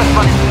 just funny.